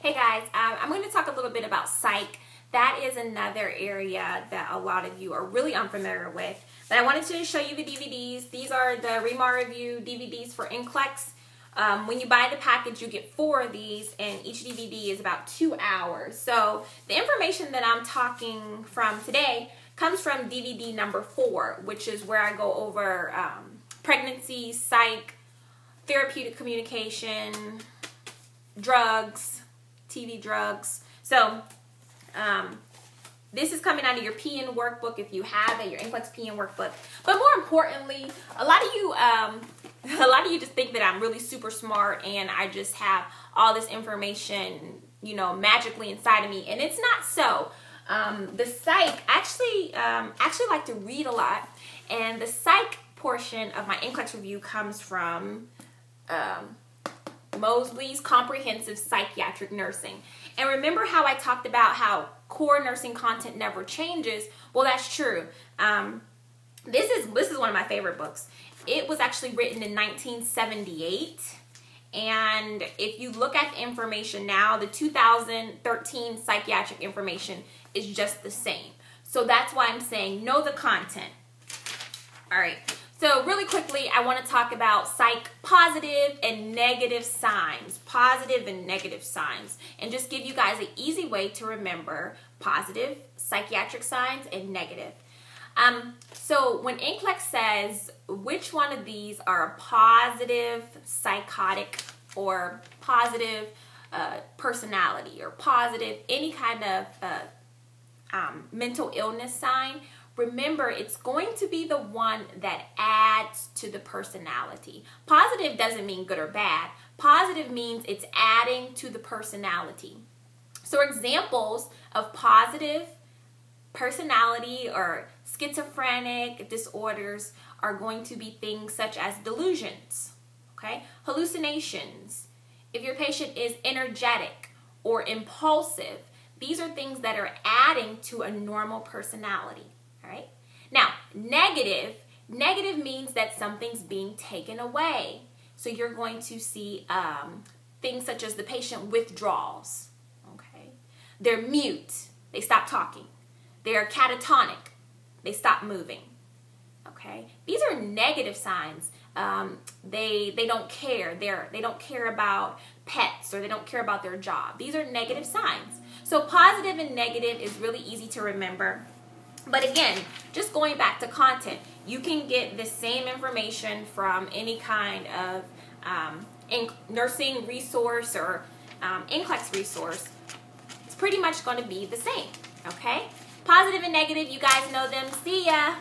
Hey guys, um, I'm going to talk a little bit about psych. That is another area that a lot of you are really unfamiliar with. But I wanted to show you the DVDs. These are the Remar Review DVDs for NCLEX. Um, when you buy the package, you get four of these, and each DVD is about two hours. So the information that I'm talking from today comes from DVD number four, which is where I go over um, pregnancy, psych, therapeutic communication, drugs, TB drugs. So um, this is coming out of your PN workbook if you have it, your NCLEX PN workbook. But more importantly, a lot of you, um, a lot of you just think that I'm really super smart and I just have all this information, you know, magically inside of me, and it's not so. Um, the psych actually, um, actually like to read a lot, and the psych portion of my NCLEX review comes from um, Mosby's Comprehensive Psychiatric Nursing. And remember how I talked about how core nursing content never changes? Well, that's true. Um, this is this is one of my favorite books. It was actually written in 1978. And if you look at the information now, the 2013 psychiatric information is just the same. So that's why I'm saying know the content. All right. So really quickly, I want to talk about psych positive and negative signs, positive and negative signs, and just give you guys an easy way to remember positive psychiatric signs and negative. Um, so when NCLEX says which one of these are a positive psychotic or positive uh, personality or positive any kind of uh, um, mental illness sign, remember it's going to be the one that adds to the personality. Positive doesn't mean good or bad. Positive means it's adding to the personality. So examples of positive personality or schizophrenic disorders are going to be things such as delusions, okay? Hallucinations. If your patient is energetic or impulsive, these are things that are adding to a normal personality. All right. Now, negative, negative means that something's being taken away. So you're going to see um, things such as the patient withdraws, Okay. They're mute. They stop talking. They're catatonic. They stop moving. Okay. These are negative signs. Um, they they don't care. They're they don't care about pets or they don't care about their job. These are negative signs. So positive and negative is really easy to remember. But again, just going back to content, you can get the same information from any kind of um, nursing resource or um, NCLEX resource. It's pretty much going to be the same, okay? Positive and negative, you guys know them. See ya!